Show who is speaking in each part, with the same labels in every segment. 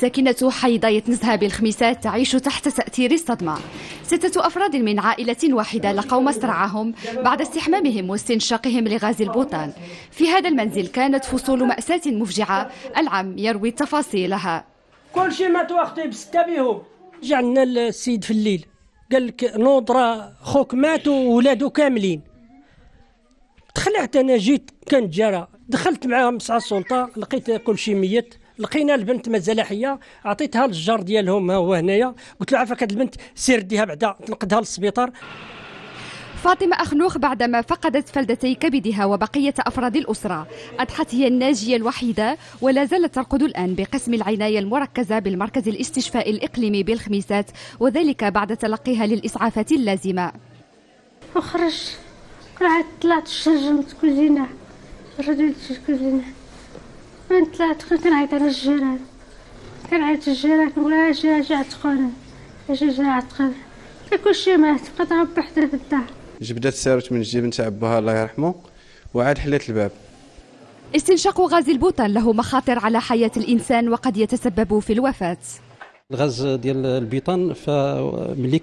Speaker 1: ساكنة حي نزهة بالخميسات تعيش تحت تأثير الصدمة. ستة أفراد من عائلة واحدة لقوا مصرعهم بعد استحمامهم واستنشاقهم لغاز البوتان في هذا المنزل كانت فصول مأساة مفجعة. العم يروي تفاصيلها.
Speaker 2: كل شيء ما توقتي بستة بيهم. جا عندنا السيد في الليل. قال لك نوض خوك مات وولادو كاملين. تخلعت أنا جيت كانت جارة. دخلت مع السلطه لقيت كل شيء ميت. لقينا البنت مازال حية عطيتها للجار ديالهم ها هو هنايا قلت له عافاك هاد البنت سير ديها بعدا تنقدها للسبيطار.
Speaker 1: فاطمة أخنوخ بعدما فقدت فلدتي كبدها وبقية أفراد الأسرة أضحت هي الناجية الوحيدة ولا زالت ترقد الآن بقسم العناية المركزة بالمركز الاستشفاء الإقليمي بالخميسات وذلك بعد تلقيها للإسعافات اللازمة.
Speaker 3: وخرج رحت طلعت شرجمت كلنا رديت كلنا من طلعت كنعيط على الجيران كنعيط الجيران كنقول لها أجي أجي عتقونا أجي أجي عتقونا كلشي مات بقيت غير بحدها في الدار
Speaker 4: جبدت الساروت من الجيب نتاع باها الله يرحمه وعاد حليت الباب.
Speaker 1: استنشاق غاز البوتان له مخاطر على حياة الإنسان وقد يتسبب في الوفاة.
Speaker 5: الغاز ديال البيطان فملي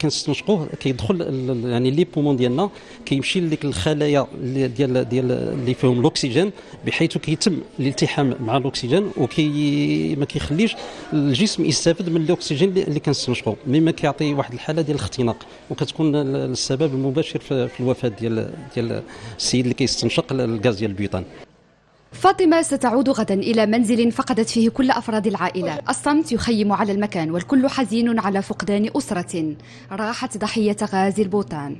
Speaker 5: كنستنشقوه كيدخل يعني لي بومون ديالنا كيمشي لديك الخلايا ديال ديال اللي فيهم الأكسجين بحيث كيتم الالتحام مع الأكسجين وكي ما كيخليش الجسم يستافد من الأكسجين اللي كنستنشقوه مما كيعطي واحد الحالة ديال الاختناق. وكتكون السبب المباشر في الوفاة ديال ديال السيد اللي كيستنشق الغاز ديال البيطان.
Speaker 1: فاطمة ستعود غدا إلى منزل فقدت فيه كل أفراد العائلة. الصمت يخيم على المكان والكل حزين على فقدان أسرة. راحت ضحية غاز البوتان.